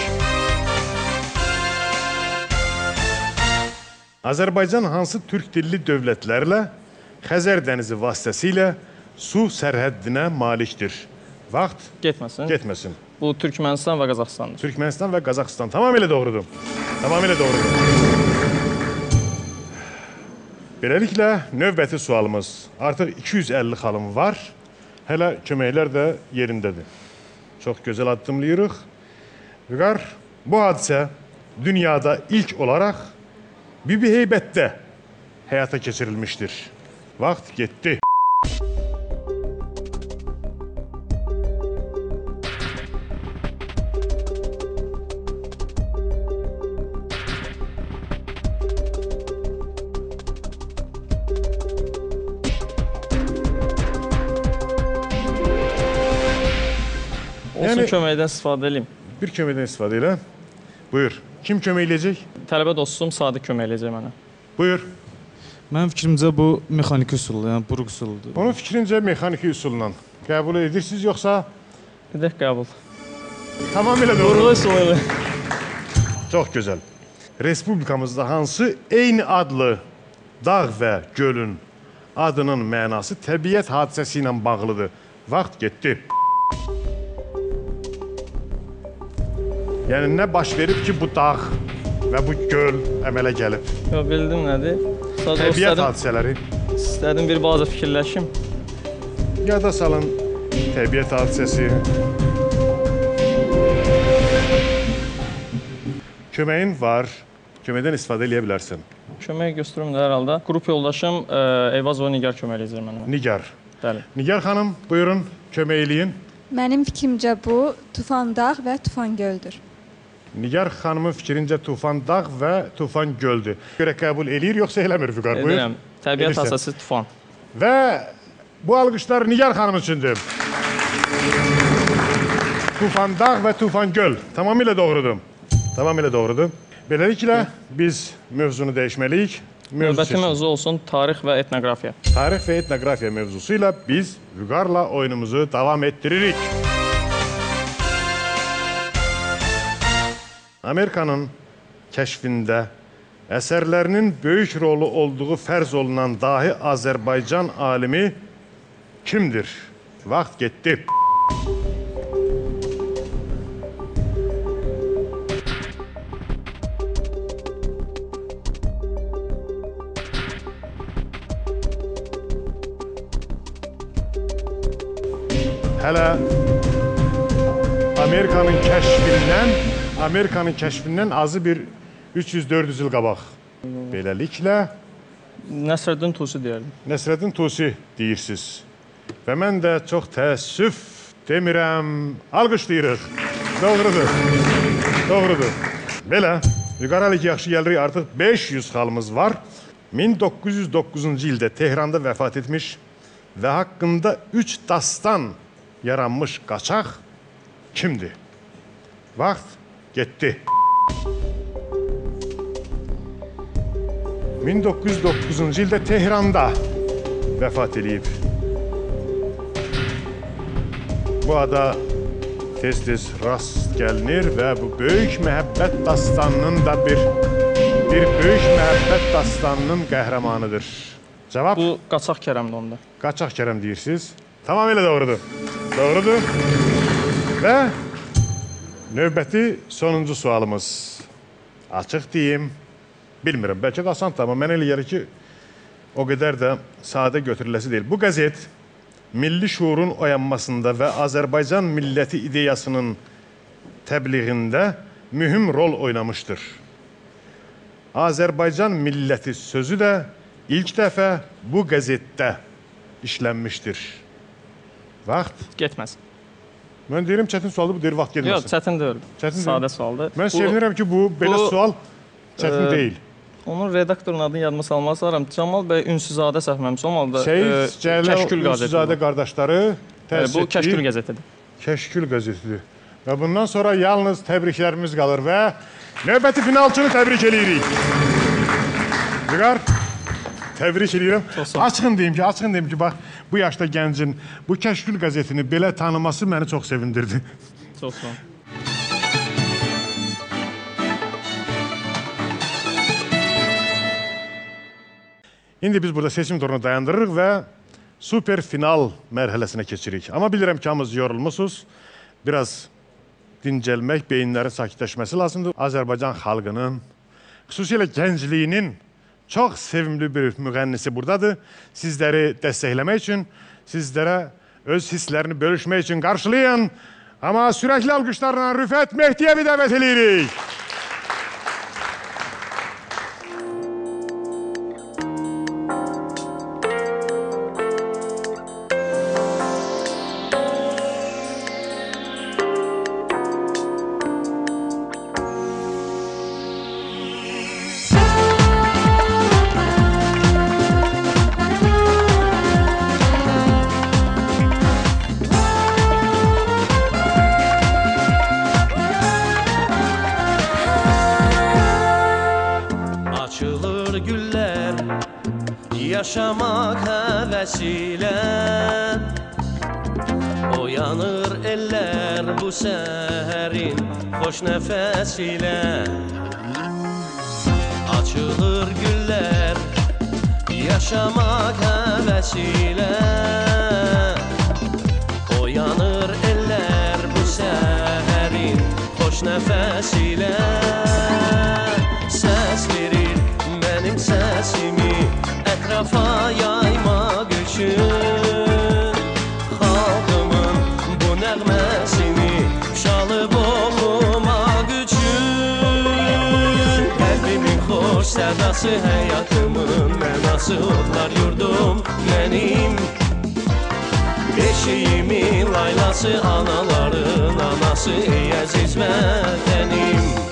Azərbaycan hansı türk dilli dövlətlərlə Xəzər dənizi vasitəsilə su sərhəddinə malikdir? Vaxt Getməsin. getməsin. Bu Türkmənistan və Qazaxıstandır. Türkmenistan və Qazaxıstan tamamilə doğrudur. Tamamilə doğrudur. Beləliklə növbəti sualımız. Artıq 250 xalım var. Hələ köməklər də yerindədir. Çox gözəl addımlayırıq. Vüqar, bu hadisə dünyada ilk olaraq Bibi Heybətdə həyata keçirilmişdir. Vaxt getdi. Olsun Yəni- köməkdən istifadə edeyim. Bir köməkdən istifadə elə. Buyur. Kim kömək eləyəcək? Tələbə dostum Sadiq kömək eləyəcək mənə. Buyur. Mənim fikrimcə bu mexaniki üsuldur, yəni buruq üsuludur. Onun fikrincə mexaniki üsulla qəbul edirsiniz yoxsa Edək qəbul. tamamilə doğru? Buruq üsulu. Çox gözəl. Respublikamızda hansı eyni adlı dağ və gölün adının mənası təbiət hadisəsi ilə bağlıdır. Vaxt getdi. Yəni nə baş verib ki, bu dağ və bu göl əmələ gəlib? Yo, bildim nədir? Sadəcə Təbiət istədim, hadisələri. istədim bir bazı fikirləşim. Yada salın təbiət hadisəsi. Köməyin var. Köməkdən istifadə edə bilərsən. Kömək göstərim də hər halda. Qrup yoldaşım ə, Eyvazova Nigar kömək eləyir mənə. Nigar. Bəli. Nigar xanım, buyurun kömək eləyin. Mənim fikrimcə bu Tufan dağ və Tufan göldür. Nigar xanımın fikrincə Tufan dağ və Tufan göldür. Görə qəbul eləyir yoxsa eləmir Vüqar? Edirəm. Təbiət Edirsən. əsası Tufan. Və bu alqışlar Nigar xanım üçündür. Tufan dağ və Tufan göl. Tamamilə doğrudur. Tamamilə doğrudur. Beləliklə biz mövzunu dəyişməliyik. Mövzu Növbəti seçin. mövzu olsun tarix və etnoqrafiya. Tarix və etnoqrafiya mövzusu ilə biz Vüqarla oyunumuzu davam etdiririk. Amerikanın kəşfində əsərlərinin böyük rolu olduğu fərz olunan dahi Azərbaycan alimi kimdir? Vaxt getdi. Hələ Amerikanın kəşfindən Amerikanın kəşfindən azı bir 300-400 il qabaq. Beləliklə Nəsrəddin Tusi deyərdim. Nəsrəddin Tusi deyirsiniz. Və mən də çox təəssüf demirəm, alqışlayırıq. Doğrudur. Doğrudur. Belə, Vüqaralik yaxşı gəlirik, artıq 500 xalımız var. 1909-cu ildə Tehranda vəfat etmiş və haqqında 3 dastan yaranmış qaçaq kimdir? Vaxt getdi. 1909-cu ildə Tehranda vəfat eləyib. Bu ada tez-tez rast gəlinir və bu böyük məhəbbət dastanının da bir bir böyük məhəbbət dastanının qəhrəmanıdır. Cavab Bu qaçaq Kərəmdir onda. Qaçaq Kərəm deyirsiniz. Tamamilə doğrudur. Doğrudur. Və növbəti sonuncu sualımız. Açıq deyim, bilmirəm, bəlkə də asandır, amma mənə elə gəlir ki, o qədər də sadə götürüləsi deyil. Bu qəzet milli şuurun oyanmasında və Azərbaycan milləti ideyasının təbliğində mühüm rol oynamışdır. Azərbaycan milləti sözü də ilk dəfə bu qəzetdə işlənmişdir. Vaxt Getməz. Mən deyirəm çətin sualdır, bu deyir vaxt Yox, getməsin. çətin deyil. Çətin Sadə sualdır. Mən sevinirəm ki, bu belə bu- sual çətin e, deyil. Onun redaktorun adını yadıma salmaq istəyirəm. Camal bəy Ünsüzadə səhvləmişəm, olmalı. Seyid Kəşkül Ünsüzadə qəzeti. qardaşları bu. təsis Bu etdiyi Kəşkül qəzetidir. Kəşkül qəzetidir. Və bundan sonra yalnız təbriklərimiz qalır və növbəti finalçını təbrik eləyirik. Vüqar, təbrik eləyirəm. Açığın deyim ki, açığın deyim ki, bax bu yaşda gəncin bu Kəşkül qəzetini belə tanıması məni çox sevindirdi. Çox sağ ol. İndi biz burada seçim turunu dayandırırıq və super final mərhələsinə keçirik. Amma bilirəm ki, hamınız yorulmusunuz. Biraz dincəlmək, beyinlərin sakitləşməsi lazımdır. Azərbaycan xalqının, xüsusilə gəncliyinin çox sevimli bir müğənnisi burdadır. Sizləri dəstəkləmək üçün, sizlərə öz hisslərini bölüşmək üçün qarşılayın. Amma sürəkli alqışlarla Rüfət Mehdiyevi dəvət edirik. Güller Yaşamak hevesiyle. Oyanır eller bu seherin Hoş nefesiyle. Açılır güller Yaşamak həvəsilə Oyanır eller bu səhərin Xoş nəfəsilə səsimi Ətrafa yaymaq üçün Xalqımın bu nəğməsini Çalıb oxumaq üçün Qəlbimin xoş sədası həyatımın mənası Odlar yurdum mənim Beşiyimin laylası anaların anası Ey əziz vətənim Qəlbimin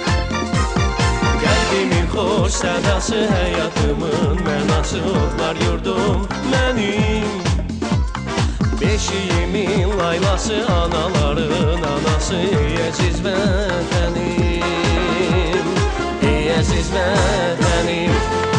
xoş sədası həyatımın mənası Odlar yurdum mənim Beşiyimin laylası anaların anası Ey əziz vətənim. Ey əziz vətənim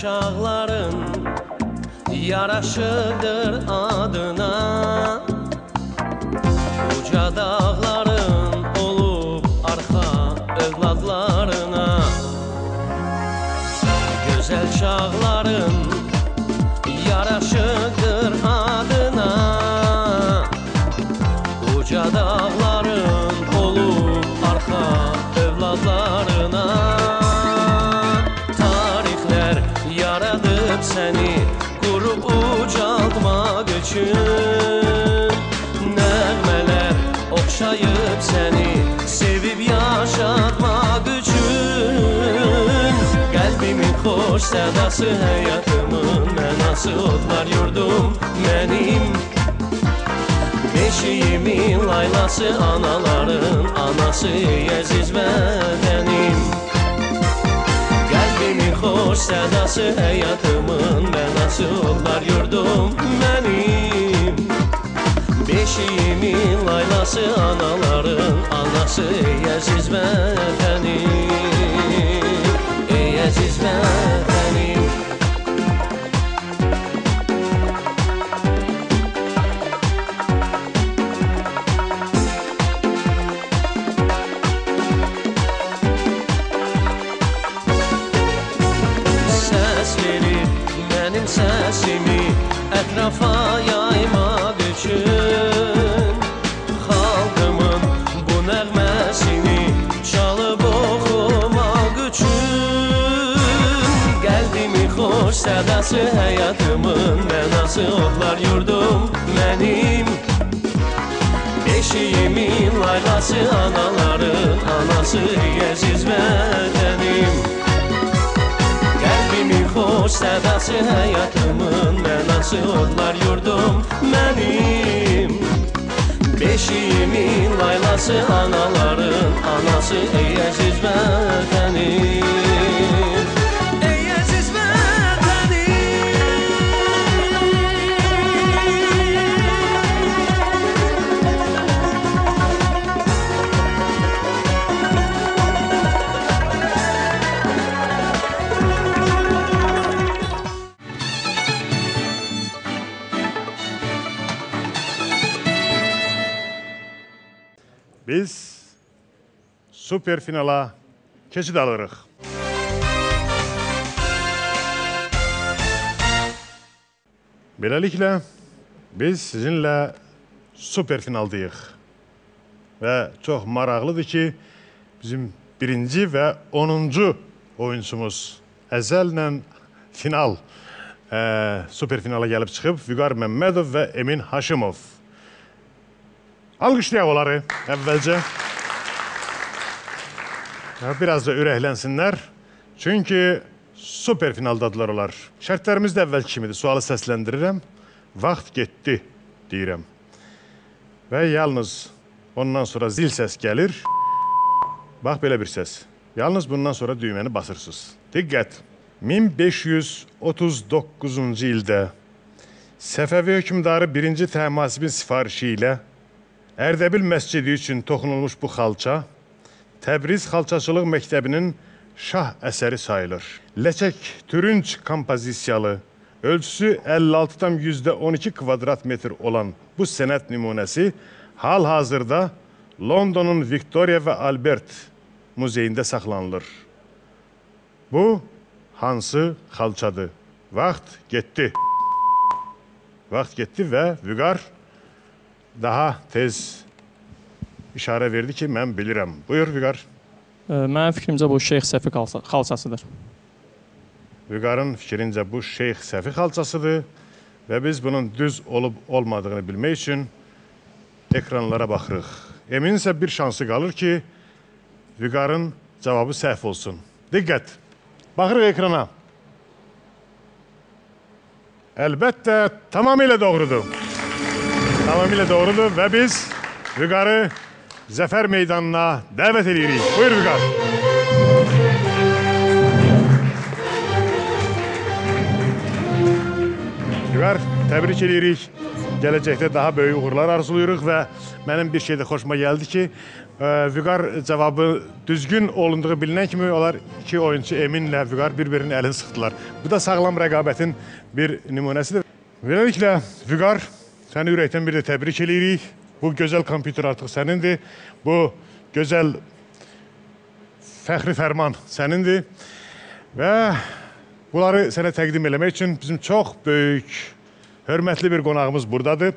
çağların yaraşıqdır adına. Uca dağların olub arxa övladlarına Gözəl çağların sədası həyatımın mənası odlar yurdum mənim Beşiyimin laylası anaların anası ey əziz vətənim Qəlbimin xoş sədası həyatımın mənası odlar yurdum mənim Beşiyimin laylası anaların anası ey əziz vətənim Ey əziz vətənim mənası odlar yurdum mənim Beşiyimin laylası anaların anası əziz vətənim Qəlbimin xoş sədası həyatımın mənası odlar yurdum mənim Beşiyimin laylası anaların anası ey əziz vətənim super finala keçid alırıq. Beləliklə biz sizinlə super finaldayıq. Və çox maraqlıdır ki, bizim birinci və 10-cu oyunçumuz əzəllə final ə, super finala gəlib çıxıb Vüqar Məmmədov və Emin Haşimov. Alqışlayaq onları əvvəlcə. Biraz da ürəklənsinlər. Çünki super finaldadılar onlar. Şərtlərimiz də əvvəl kimidir. Sualı səsləndirirəm. Vaxt getdi deyirəm. Və yalnız ondan sonra zil səs gəlir. Bax belə bir səs. Yalnız bundan sonra düyməni basırsınız. Diqqət. 1539-cu ildə Səfəvi hökmdarı 1-ci Təhmasibin sifarişi ilə Ərdəbil məscidi üçün toxunulmuş bu xalça Təbriz xalçaçılıq məktəbinin şah əsəri sayılır. Ləçək türünc kompozisiyalı Ölçüsü 56,12 kvadrat metr olan bu sənət nümunəsi hal-hazırda Londonun Victoria və Albert muzeyində saxlanılır. Bu hansı xalçadır? Vaxt getdi. Vaxt getdi və Vüqar daha tez işarə verdi ki, mən bilirəm. Buyur Vüqar. Mənim fikrimcə bu Şeyx Səfi xalça- xalçasıdır. Vüqarın fikrincə bu Şeyx Səfi xalçasıdır və biz bunun düz olub olmadığını bilmək üçün ekranlara baxırıq. Eminsə bir şansı qalır ki, Vüqarın cavabı səhv olsun. Diqqət. Baxırıq ekrana. Əlbəttə tamamilə doğrudur. Tamamilə doğrudur və biz Vüqarı zəfər meydanına dəvət edirik. Buyur Vüqar. Vüqar, təbrik edirik. Gələcəkdə daha böyük uğurlar arzulayırıq və mənim bir şey də xoşuma gəldi ki, Vüqar cavabı düzgün olunduğu bilinən kimi onlar iki oyunçu Eminlə Vüqar bir-birinin əlini sıxdılar. Bu da sağlam rəqabətin bir nümunəsidir. Beləliklə Vüqar, səni ürəkdən bir də təbrik edirik. Bu gözəl kompüter artıq sənindir. Bu gözəl fəxri fərman sənindir. Və bunları sənə təqdim eləmək üçün bizim çox böyük, hörmətli bir qonağımız burdadır.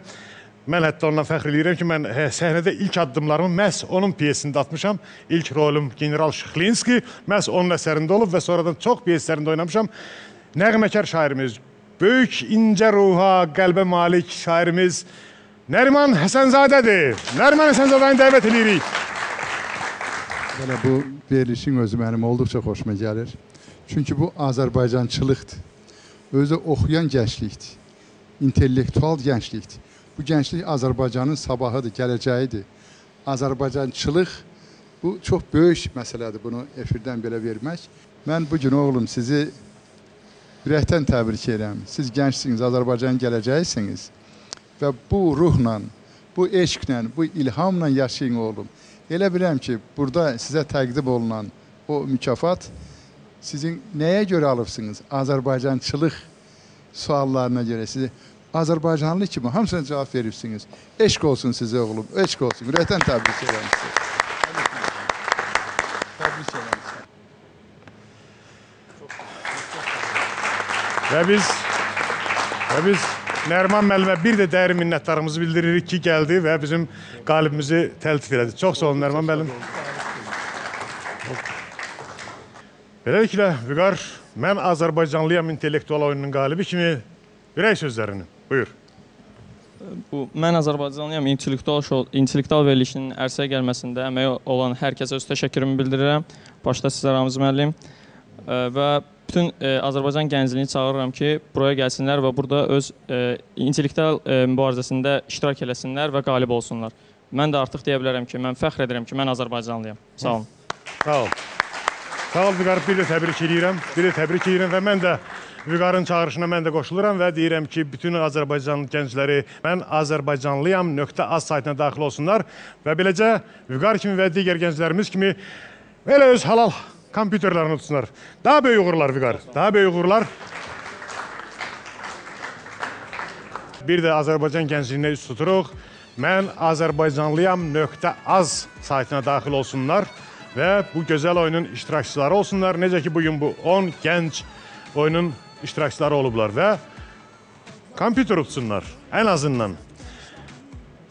Mən hətta ondan fəxr edirəm ki, mən hə, səhnədə ilk addımlarımı məhz onun piyesində atmışam. İlk rolum General Şıxlinski məhz onun əsərində olub və sonradan çox piyeslərində oynamışam. Nəğməkar şairimiz, böyük incə ruha, qəlbə malik şairimiz Nəriman Həsənzadədir. Nəriman Həsənzadəni dəvət edirik. Belə bu verilişin özü mənim olduqca xoşuma gəlir. Çünki bu Azərbaycançılıqdır. Özü oxuyan gənclikdir. İntellektual gənclikdir. Bu gənclik Azərbaycanın sabahıdır, gələcəyidir. Azərbaycançılıq bu çox böyük məsələdir bunu efirdən belə vermək. Mən bu gün oğlum sizi ürəkdən təbrik edirəm. Siz gəncsiniz, Azərbaycanın gələcəyisiniz və bu ruhla, bu eşqlə, bu ilhamla yaşayın oğlum. Elə bilirəm ki, burada sizə təqdim olunan o mükafat sizin nəyə görə alıbsınız? Azərbaycançılıq suallarına görə sizi Azərbaycanlı kimi hamısına cavab veribsiniz. Eşq olsun sizə oğlum, eşq olsun. Ürəkdən təbrik edirəm sizi. Təbrik edirəm sizi. Və biz və biz Nərman müəllimə bir də dərin minnətdarlığımızı bildiririk ki, gəldi və bizim qalibimizi təltif elədi. Çox sağ olun Nərman müəllim. Beləliklə, Vüqar, mən Azərbaycanlıyam intellektual oyununun qalibi kimi ürək sözlərini. Buyur. Bu mən Azərbaycanlıyam intellektual intellektual verilişinin ərsəyə gəlməsində əməyi olan hər kəsə öz təşəkkürümü bildirirəm. Başda sizə Ramiz müəllim və bütün ə, Azərbaycan gəncliyini çağırıram ki, buraya gəlsinlər və burada öz ə, intellektual ə, mübarizəsində iştirak eləsinlər və qalib olsunlar. Mən də artıq deyə bilərəm ki, mən fəxr edirəm ki, mən Azərbaycanlıyam. Sağ olun. Sağ ol. Sağ ol Vüqar, bir də təbrik edirəm. Bir də təbrik edirəm və mən də Vüqarın çağırışına mən də qoşuluram və deyirəm ki, bütün Azərbaycan gəncləri mən Azərbaycanlıyam .az saytına daxil olsunlar və beləcə Vüqar kimi və digər gənclərimiz kimi belə öz halal kompüterlərini tutsunlar. Daha böyük uğurlar Vüqar. Daha böyük uğurlar. Bir də Azərbaycan gəncliyinə üst tuturuq. Mən Azərbaycanlıyam .az saytına daxil olsunlar və bu gözəl oyunun iştirakçıları olsunlar. Necə ki bugün bu 10 gənc oyunun iştirakçıları olublar və kompüter tutsunlar ən azından.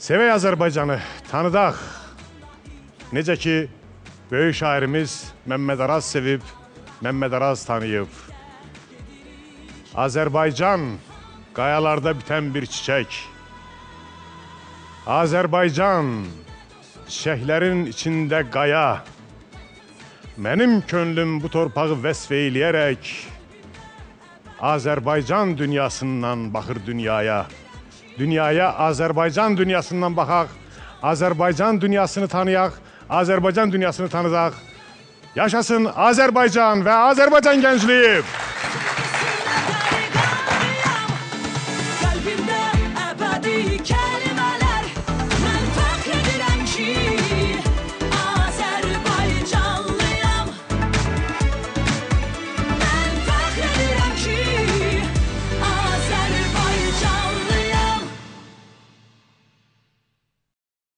Sevək Azərbaycanı, tanıdaq. Necə ki böyük şairimiz Məmməd Araz sevib, Məmməd Araz tanıyıb. Azərbaycan qayalarda bitən bir çiçək. Azərbaycan çiçəklərin içində qaya. Mənim könlüm bu torpağı vəsf eyləyərək Azərbaycan dünyasından baxır dünyaya. Dünyaya Azərbaycan dünyasından baxaq. Azərbaycan dünyasını tanıyaq. Azərbaycan dünyasını tanıdaq. Yaşasın Azərbaycan və Azərbaycan gəncliyi.